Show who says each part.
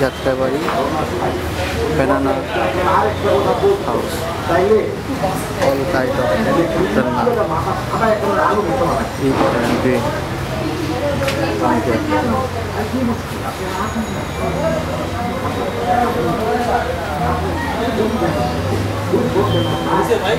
Speaker 1: Jatrabari banana house all kind of it and green
Speaker 2: ভাই